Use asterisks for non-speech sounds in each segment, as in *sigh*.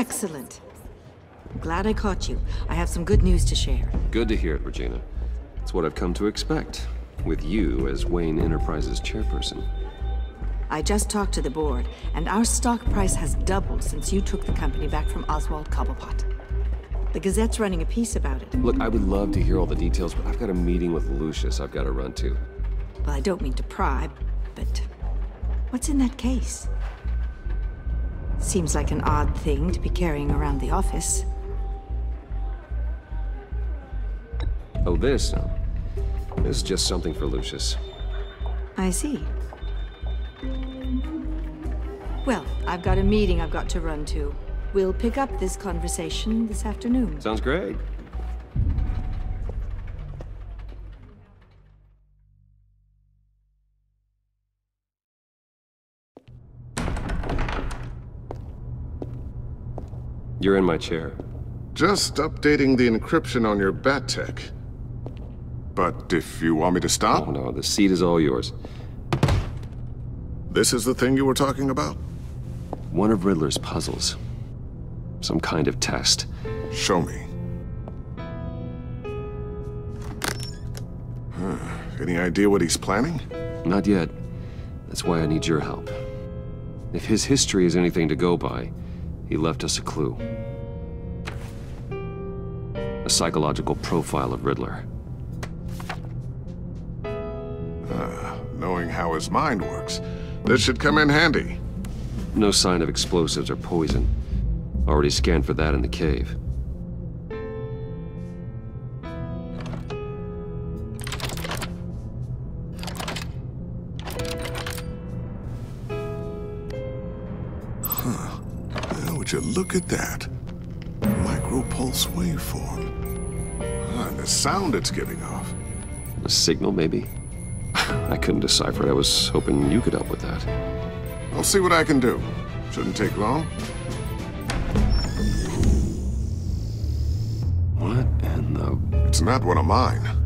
Excellent. Glad I caught you. I have some good news to share. Good to hear it, Regina. It's what I've come to expect, with you as Wayne Enterprises chairperson. I just talked to the board, and our stock price has doubled since you took the company back from Oswald Cobblepot. The Gazette's running a piece about it. Look, I would love to hear all the details, but I've got a meeting with Lucius I've got to run to. Well, I don't mean to pry, but what's in that case? Seems like an odd thing to be carrying around the office. Oh, this? This is just something for Lucius. I see. Well, I've got a meeting I've got to run to. We'll pick up this conversation this afternoon. Sounds great. You're in my chair. Just updating the encryption on your Bat-Tech. But if you want me to stop, Oh no, the seat is all yours. this is the thing you were talking about? One of Riddler's puzzles. Some kind of test. Show me. Huh. Any idea what he's planning? Not yet. That's why I need your help. If his history is anything to go by, he left us a clue. A psychological profile of Riddler. Uh, knowing how his mind works, this should come in handy. No sign of explosives or poison. Already scanned for that in the cave. Look at that? Micropulse waveform. Ah, and the sound it's giving off. A signal, maybe? I couldn't decipher it. I was hoping you could help with that. I'll see what I can do. Shouldn't take long. What in the... It's not one of mine.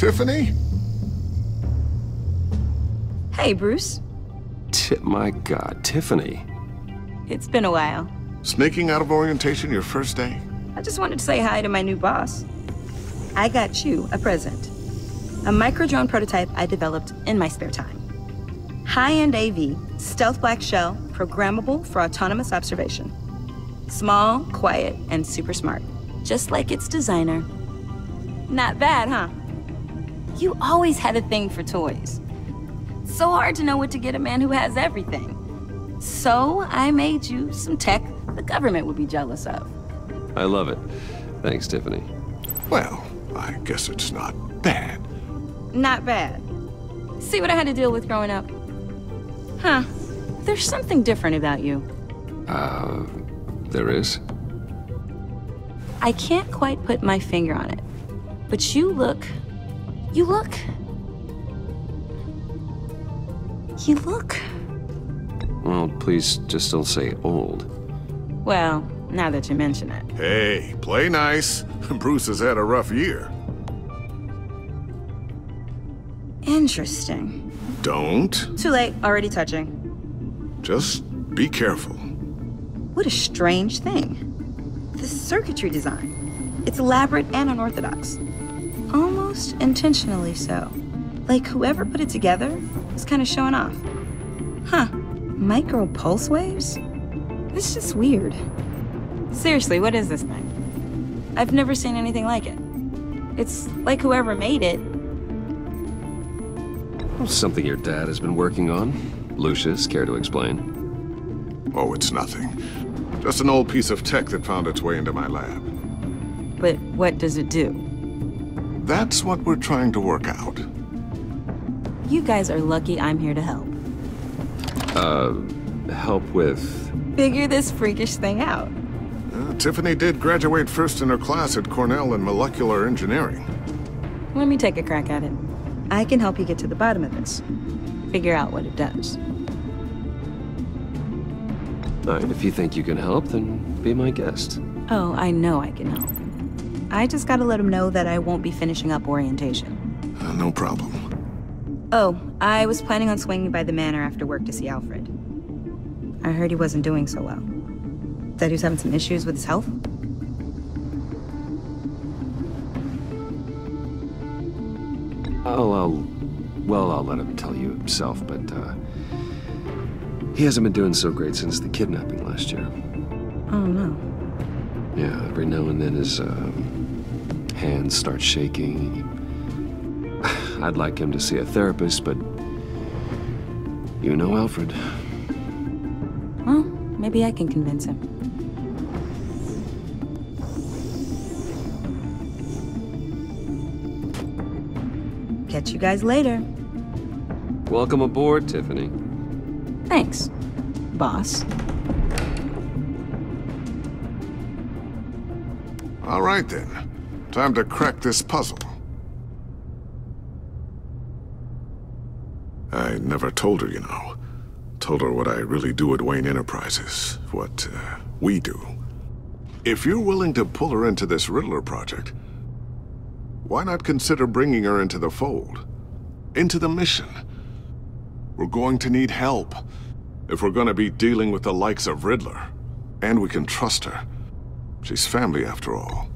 Tiffany? Hey, Bruce. Ti- my God, Tiffany. It's been a while. Sneaking out of orientation your first day? I just wanted to say hi to my new boss. I got you a present. A micro drone prototype I developed in my spare time. High-end AV, stealth black shell, programmable for autonomous observation. Small, quiet, and super smart. Just like its designer. Not bad, huh? You always had a thing for toys. So hard to know what to get a man who has everything. So I made you some tech the government would be jealous of. I love it. Thanks, Tiffany. Well, I guess it's not bad. Not bad. See what I had to deal with growing up? Huh. There's something different about you. Uh, there is? I can't quite put my finger on it. But you look. You look. You look. Well, please just don't say old. Well, now that you mention it. Hey, play nice. *laughs* Bruce has had a rough year. Interesting. Don't. Too late, already touching. Just be careful. What a strange thing. The circuitry design. It's elaborate and unorthodox. Almost intentionally so. Like whoever put it together was kind of showing off. Huh. Micro pulse waves? It's just weird. Seriously, what is this thing? I've never seen anything like it. It's like whoever made it. Something your dad has been working on. Lucius, care to explain? Oh, it's nothing. Just an old piece of tech that found its way into my lab. But what does it do? That's what we're trying to work out. You guys are lucky I'm here to help. Uh, help with... Figure this freakish thing out. Uh, Tiffany did graduate first in her class at Cornell in molecular engineering. Let me take a crack at it. I can help you get to the bottom of this. Figure out what it does. All right, if you think you can help, then be my guest. Oh, I know I can help. I just gotta let him know that I won't be finishing up orientation. Uh, no problem. Oh, I was planning on swinging by the manor after work to see Alfred. I heard he wasn't doing so well. Said he was having some issues with his health. I'll, I'll, well, I'll let him tell you himself, but, uh, he hasn't been doing so great since the kidnapping last year. Oh no. Yeah, every now and then his, um, hands start shaking. I'd like him to see a therapist, but you know Alfred. Well, maybe I can convince him. Catch you guys later. Welcome aboard, Tiffany. Thanks, boss. All right then. Time to crack this puzzle. I never told her, you know. Told her what I really do at Wayne Enterprises. What, uh, we do. If you're willing to pull her into this Riddler project, why not consider bringing her into the fold? Into the mission? We're going to need help. If we're gonna be dealing with the likes of Riddler. And we can trust her. She's family after all.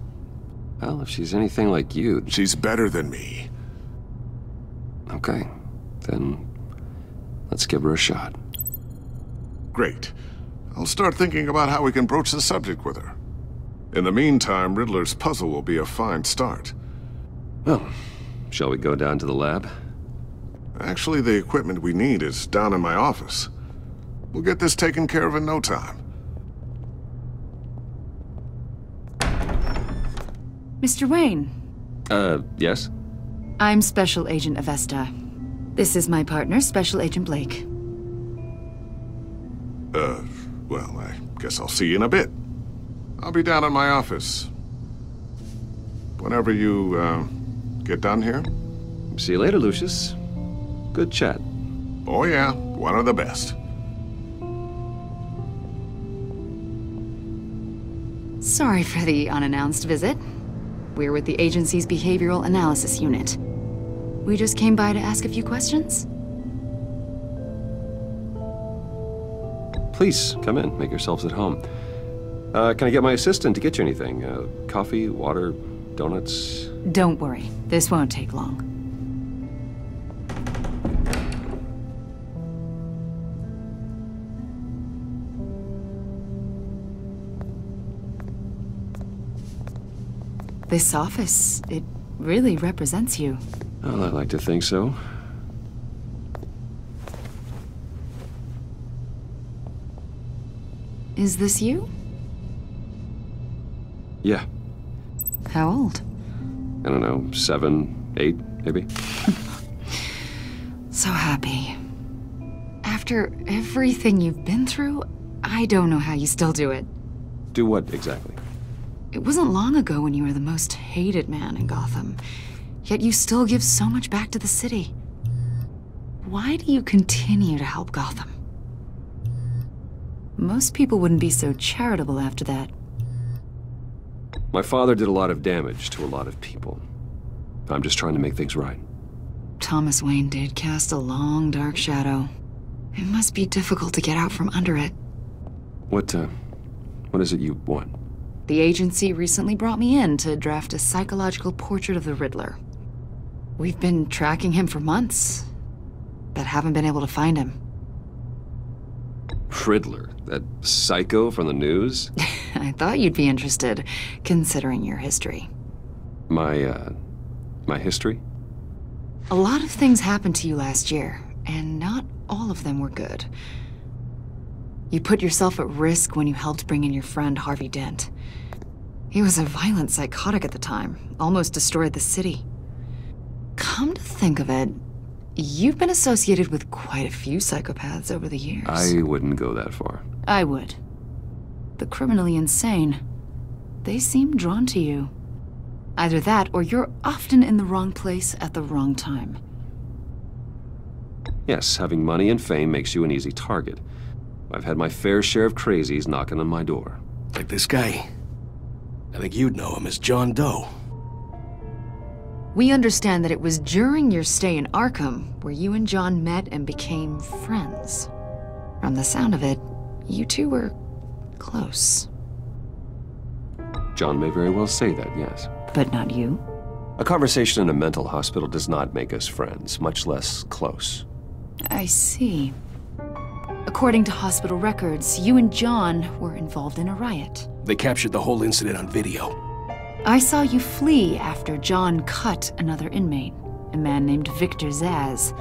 Well, if she's anything like you, She's better than me. okay. Then let's give her a shot. Great. I'll start thinking about how we can broach the subject with her. In the meantime, Riddler's puzzle will be a fine start. Well, shall we go down to the lab? Actually, the equipment we need is down in my office. We'll get this taken care of in no time. Mr. Wayne, Uh, yes? I'm Special Agent Avesta. This is my partner, Special Agent Blake. Uh, well, I guess I'll see you in a bit. I'll be down in my office. Whenever you, uh, get done here? See you later, Lucius. Good chat. Oh yeah, one of the best. Sorry for the unannounced visit. We're with the agency's Behavioral Analysis Unit. We just came by to ask a few questions. Please, come in. Make yourselves at home. Uh, can I get my assistant to get you anything? Uh, coffee, water, donuts? Don't worry, this won't take long. This office, it really represents you. Well, I like to think so. Is this you? Yeah. How old? I don't know, seven, eight, maybe? *laughs* So happy. After everything you've been through, I don't know how you still do it. Do what exactly? It wasn't long ago when you were the most hated man in Gotham, yet you still give so much back to the city. Why do you continue to help Gotham? Most people wouldn't be so charitable after that. My father did a lot of damage to a lot of people. I'm just trying to make things right. Thomas Wayne did cast a long, dark shadow. It must be difficult to get out from under it. What, uh, what is it you want? The agency recently brought me in to draft a psychological portrait of the Riddler. We've been tracking him for months, but haven't been able to find him. Riddler, that psycho from the news? *laughs* I thought you'd be interested, considering your history. My, uh, my history? A lot of things happened to you last year, and not all of them were good. You put yourself at risk when you helped bring in your friend Harvey Dent. He was a violent psychotic at the time, almost destroyed the city. Come to think of it, you've been associated with quite a few psychopaths over the years. I wouldn't go that far. I would. The criminally insane. They seem drawn to you. Either that, or you're often in the wrong place at the wrong time. Yes, having money and fame makes you an easy target. I've had my fair share of crazies knocking on my door. Like this guy. I think you'd know him as John Doe. We understand that it was during your stay in Arkham where you and John met and became friends. From the sound of it, you two were close. John may very well say that, yes. But not you? A conversation in a mental hospital does not make us friends, much less close. I see. According to hospital records, you and John were involved in a riot. They captured the whole incident on video. I saw you flee after John cut another inmate, a man named Victor Zsasz.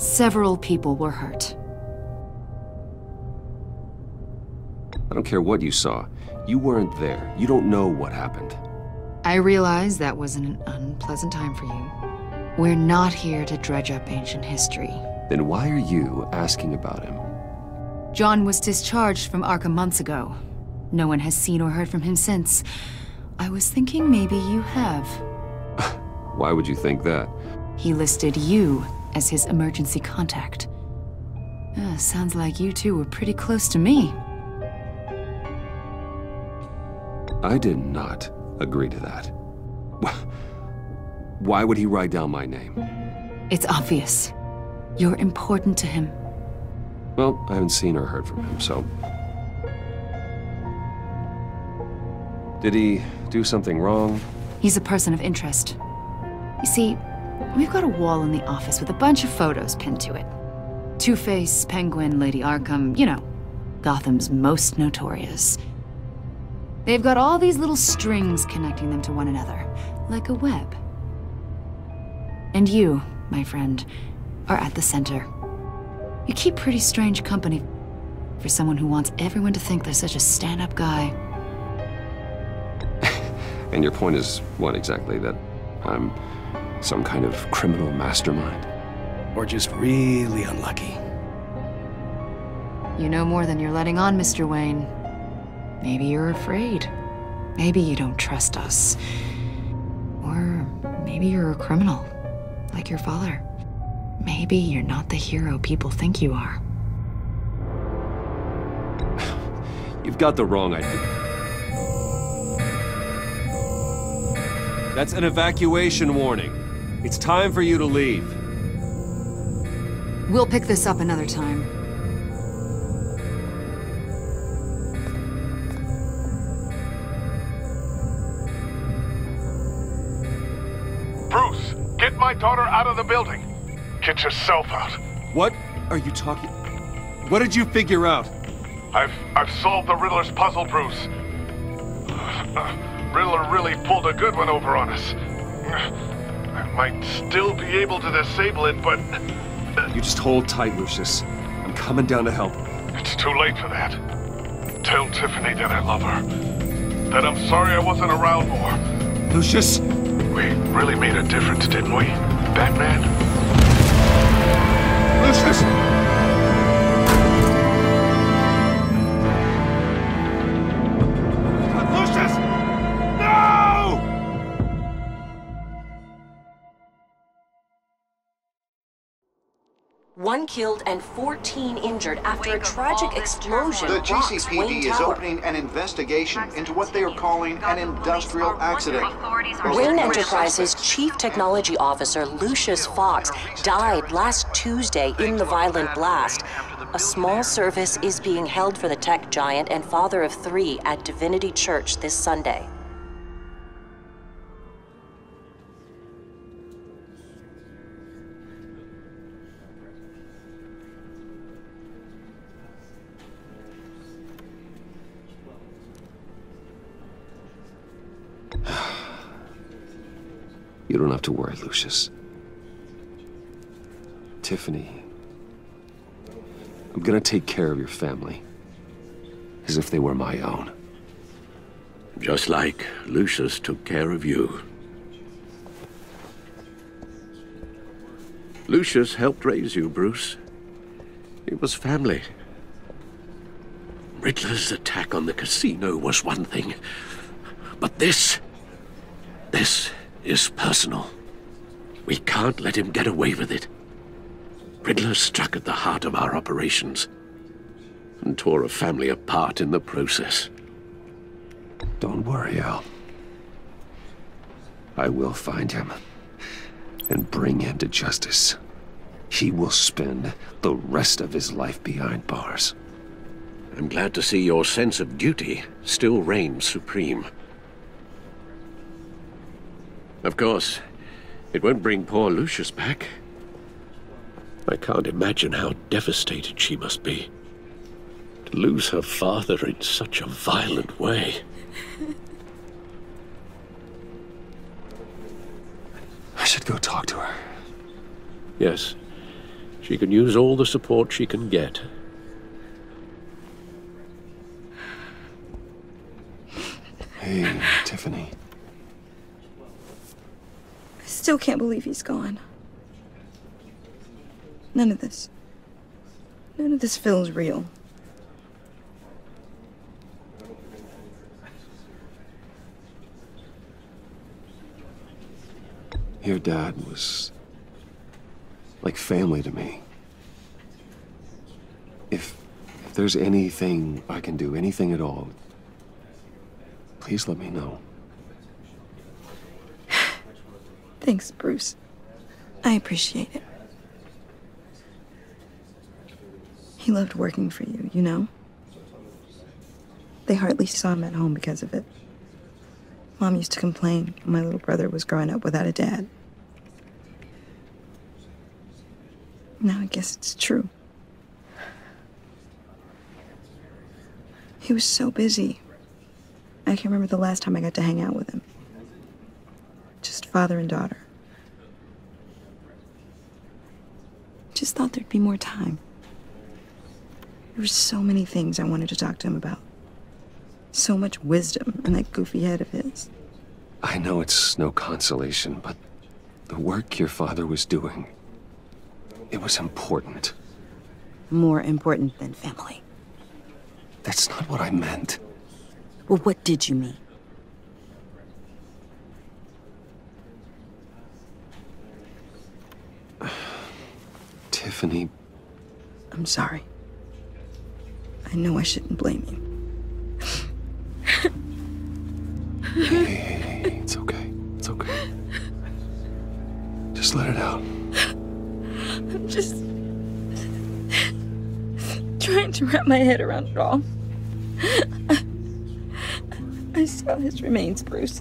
Several people were hurt. I don't care what you saw. You weren't there. You don't know what happened. I realize that was an unpleasant time for you. We're not here to dredge up ancient history. Then why are you asking about him? John was discharged from Arkham months ago. No one has seen or heard from him since. I was thinking maybe you have. *laughs* Why would you think that? He listed you as his emergency contact. Uh, sounds like you two were pretty close to me. I did not agree to that. *laughs* Why would he write down my name? It's obvious. You're important to him. Well, I haven't seen or heard from him, so... Did he do something wrong? He's a person of interest. You see, we've got a wall in the office with a bunch of photos pinned to it. Two-Face, Penguin, Lady Arkham, you know, Gotham's most notorious. They've got all these little strings connecting them to one another, like a web. And you, my friend, are at the center. You keep pretty strange company for someone who wants everyone to think they're such a stand-up guy. And your point is what exactly? That I'm some kind of criminal mastermind? Or just really unlucky. You know more than you're letting on, Mr. Wayne. Maybe you're afraid. Maybe you don't trust us. Or maybe you're a criminal, like your father. Maybe you're not the hero people think you are. You've got the wrong idea. That's an evacuation warning. It's time for you to leave. We'll pick this up another time. Bruce, get my daughter out of the building. Get yourself out. What are you talking... What did you figure out? I've I've solved the Riddler's puzzle, Bruce. Riddler really pulled a good one over on us. I might still be able to disable it, but You just hold tight, Lucius. I'm coming down to help. it's too late for that. Tell Tiffany that I love her. That I'm sorry I wasn't around more. Lucius! We really made a difference, didn't we, Batman? Lucius! Lucius! Killed and 14 injured after a tragic explosion The rocks GCPD is opening an investigation into what they are calling an industrial accident. Wayne Enterprises Chief Technology Officer Lucius Fox died last Tuesday in the violent blast. A small service is being held for the tech giant and father of three at Divinity Church this Sunday. You don't have to worry, Lucius. Tiffany, I'm gonna take care of your family. As if they were my own. Just like Lucius took care of you. Lucius helped raise you, Bruce. It was family. Riddler's attack on the casino was one thing. But this... This is personal. We can't let him get away with it. Riddler struck at the heart of our operations and tore a family apart in the process. Don't worry, Al. I will find him and bring him to justice. He will spend the rest of his life behind bars. I'm glad to see your sense of duty still reigns supreme. Of course, it won't bring poor Lucius back. I can't imagine how devastated she must be. To lose her father in such a violent way. I should go talk to her. Yes, she can use all the support she can get. Hey, Tiffany. Still can't believe he's gone. None of this. None of this feels real. Your dad was like family to me. If, if there's anything I can do, anything at all, please let me know. Thanks, Bruce. I appreciate it. He loved working for you, you know? They hardly saw him at home because of it. Mom used to complain my little brother was growing up without a dad. Now I guess it's true. He was so busy. I can't remember the last time I got to hang out with him. Just father and daughter. Just thought there'd be more time. There were so many things I wanted to talk to him about. So much wisdom in that goofy head of his. I know it's no consolation, but the work your father was doing, it was important. More important than family. That's not what I meant. Well, what did you mean? Tiffany, I'm sorry. I know I shouldn't blame you. hey, hey, hey, hey, it's okay. It's okay. Just let it out. I'm just trying to wrap my head around it all. I saw his remains, Bruce.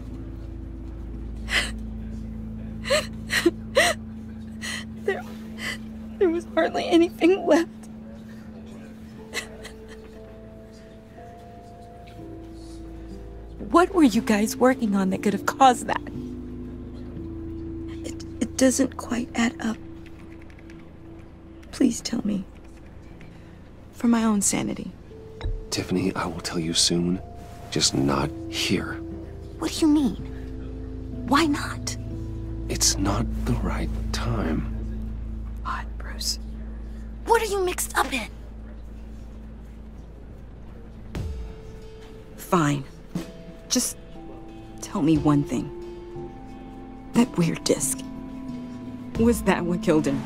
What were you guys working on that could have caused that? It, it doesn't quite add up. Please tell me. For my own sanity. Tiffany, I will tell you soon. Just not here. What do you mean? Why not? It's not the right time. Odd, Bruce. What are you mixed up in? Fine. Just tell me one thing. That weird disc. Was that what killed him?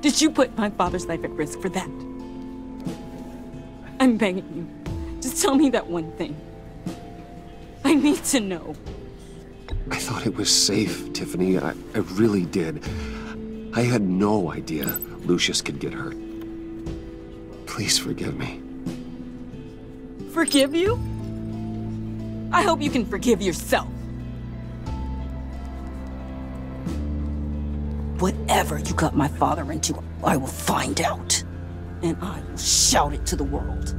Did you put my father's life at risk for that? I'm begging you. Just tell me that one thing. I need to know. I thought it was safe, Tiffany. I, I really did. I had no idea Lucius could get hurt. Please forgive me. Forgive you? I hope you can forgive yourself. Whatever you got my father into, I will find out. And I will shout it to the world.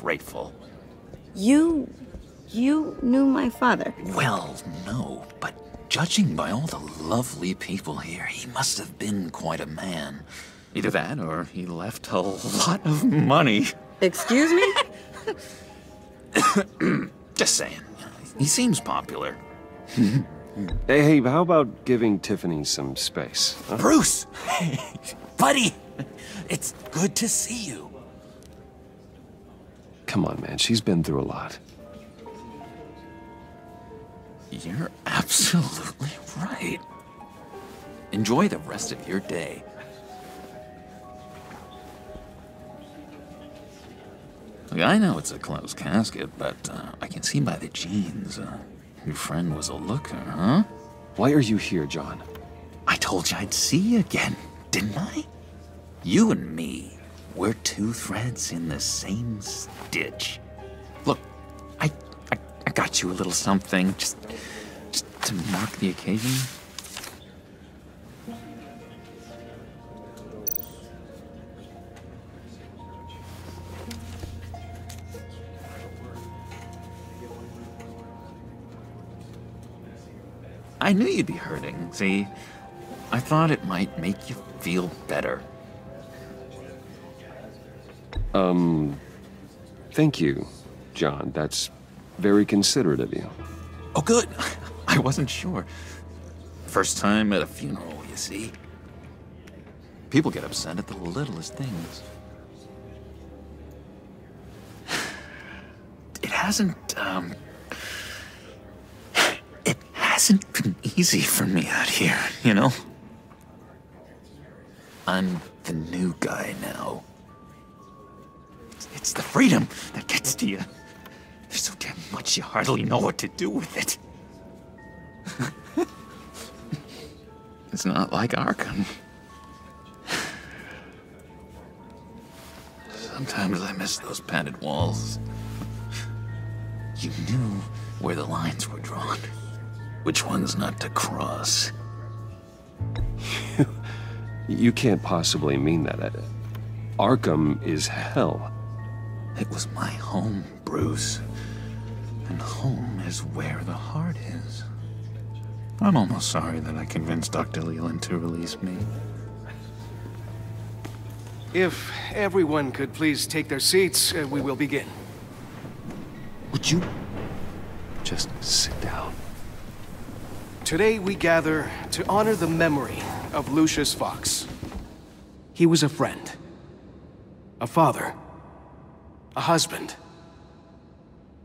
Grateful. You. you knew my father. Well, no, but judging by all the lovely people here, he must have been quite a man. Either that or he left a lot of money. Excuse me? *laughs* Just saying. He seems popular. Hey, hey, how about giving Tiffany some space? huh? Bruce! *laughs* Buddy! It's good to see you. Come on, man. She's been through a lot. You're absolutely right. Enjoy the rest of your day. Look, I know it's a closed casket, but uh, I can see by the jeans. Uh, your friend was a looker, huh? Why are you here, John? I told you I'd see you again, didn't I? You and me, we're two threads in the same stitch. Look, I, I, I got you a little something, just, just to mark the occasion. I knew you'd be hurting, see? I thought it might make you feel better. Um, thank you, John. That's very considerate of you. Oh, good. *laughs* I wasn't sure. First time at a funeral, you see. People get upset at the littlest things. *sighs* It hasn't, um. *sighs* It hasn't been easy for me out here, you know? I'm the new guy now. It's- the freedom that gets to you. There's so damn much you hardly know what to do with it. *laughs* it's not like Arkham. Sometimes I miss those padded walls. You knew where the lines were drawn, which ones not to cross. *laughs* You can't possibly mean that. Arkham is hell. It was my home, Bruce. And home is where the heart is. I'm almost sorry that I convinced Dr. Leland to release me. If everyone could please take their seats, uh, we will begin. Would you Just sit down. Today we gather to honor the memory of Lucius Fox. He was a friend, a father, a husband,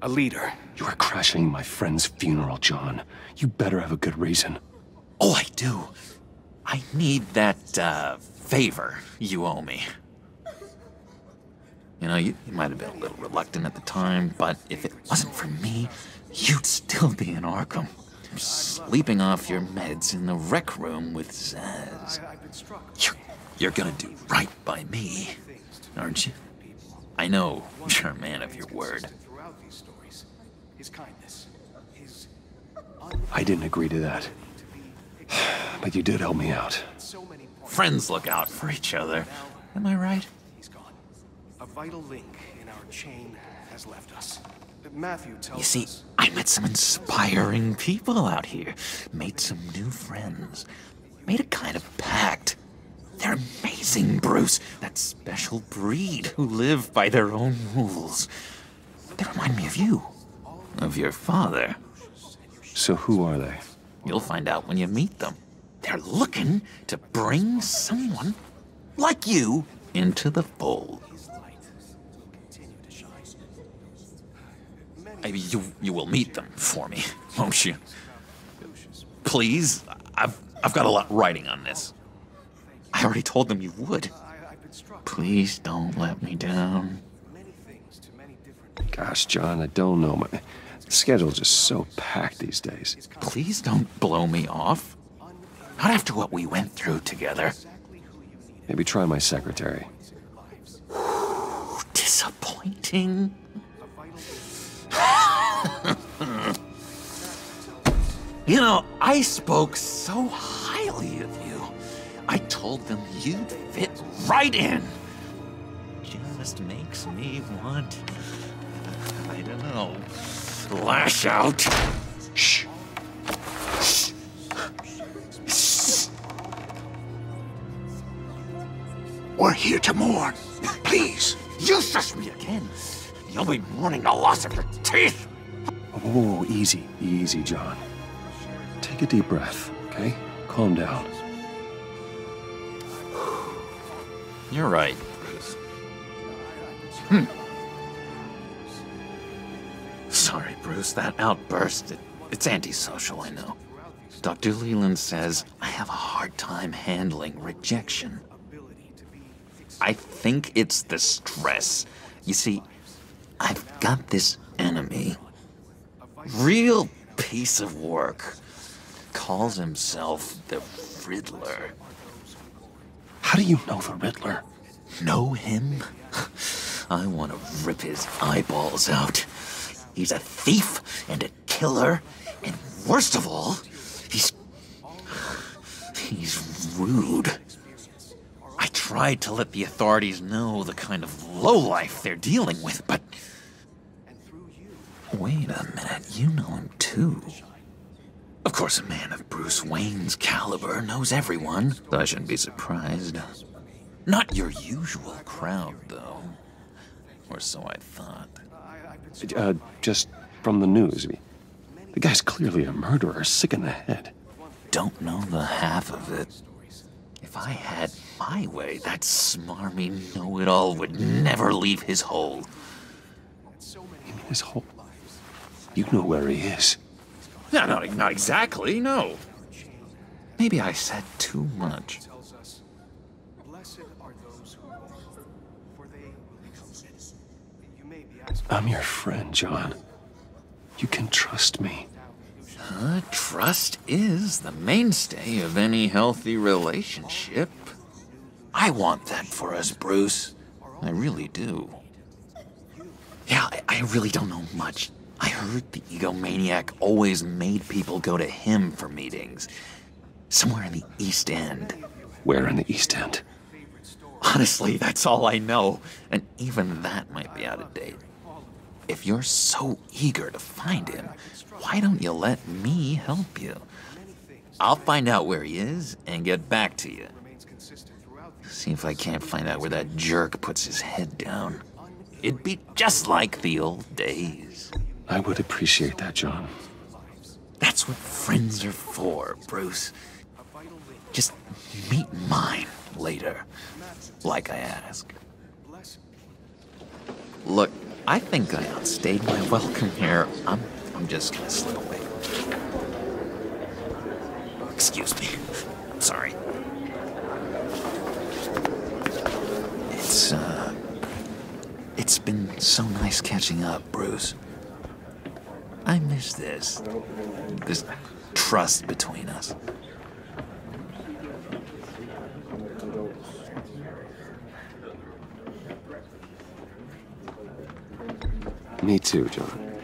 a leader. You are crashing my friend's funeral, John. You better have a good reason. Oh, I do. I need that, uh, favor you owe me. You know, you, you might have been a little reluctant at the time, but if it wasn't for me, you'd still be in Arkham. Sleeping off your meds in the rec room with Zsasz. You're, you're gonna do right by me, aren't you? I know you're a man of your word. Throughout these stories, his kindness, his I didn't agree to that. But you did help me out. so many points. Friends look out for each other. Am I right? He's gone. A vital link in our chain has left us. Matthew tells You see. I met some inspiring people out here, made some new friends, made a kind of pact. They're Bruce. That special breed who live by their own rules. They remind me of you, of your father. So who are they? You'll find out when you meet them. They're looking to bring someone like you into the fold. Maybe you you will meet them for me, *laughs* won't you? Please, I've I've got a lot writing on this. I already told them you would. Please don't let me down. Gosh, John, I don't know. My schedule's just so packed these days. Please don't blow me off. Not after what we went through together. Maybe try my secretary. *sighs* Disappointing. *laughs* you know, I spoke so highly of you. I told them you'd fit right in. Just makes me want, I don't know, lash out. Shh. Shh. Shh. We're here to mourn. Please, you shush me again. You'll be mourning the loss of your teeth. Oh, easy, easy, John. Take Take a deep breath, okay? Calm down. You're right, Bruce. Hmm. Sorry, Bruce, that outburst, it, it's antisocial, I know. Dr. Leland says I have a hard time handling rejection. I think it's the stress. You see, I've got this enemy. Real piece of work. Calls himself the Riddler. How do you know the Riddler? Know him? I want to rip his eyeballs out. He's a thief and a killer, and worst of all, he's. he's rude. I tried to let the authorities know the kind of lowlife they're dealing with, but. Wait a minute, you know him too. Of course, a man of Bruce Wayne's caliber knows everyone. I shouldn't be surprised. Not your usual crowd, though. Or so I thought. Uh, just from the news. The guy's clearly a murderer, sick in the head. Don't know the half of it. If I had my way, that smarmy know-it-all would never leave his hole. You mean his hole? You know where he is. No, not, not exactly, no. Maybe I said too much. I'm your friend, John. You can trust me. Uh, trust is the mainstay of any healthy relationship. I want that for us, Bruce. I really do. Yeah, I, I really don't know much. I heard the egomaniac always made people go to him for meetings. Somewhere in the East End. Where in the East End? Honestly, that's all I know, and even that might be out of date. If you're so eager to find him, why don't you let me help you? I'll find out where he is and get back to you. See if I can't find out where that jerk puts his head down. It'd be just like the old days. I would appreciate that, John. That's what friends are for, Bruce. Just meet mine later, like I asked. Look, I think I outstayed my welcome here. I'm, I'm just gonna slip away. Excuse me. Sorry. It's, uh... It's been so nice catching up, Bruce. I miss this. This trust between us. Me too, John.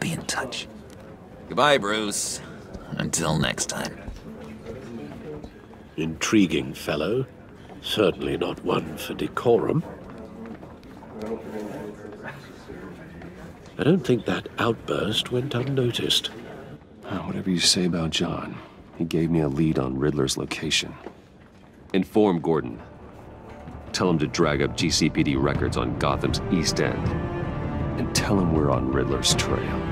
Be in touch. Goodbye, Bruce. Until next time. Intriguing fellow. Certainly not one for decorum. I don't think that outburst went unnoticed. Uh, whatever you say about John, he gave me a lead on Riddler's location. Inform Gordon. Tell him to drag up GCPD records on Gotham's East End. And tell him we're on Riddler's trail.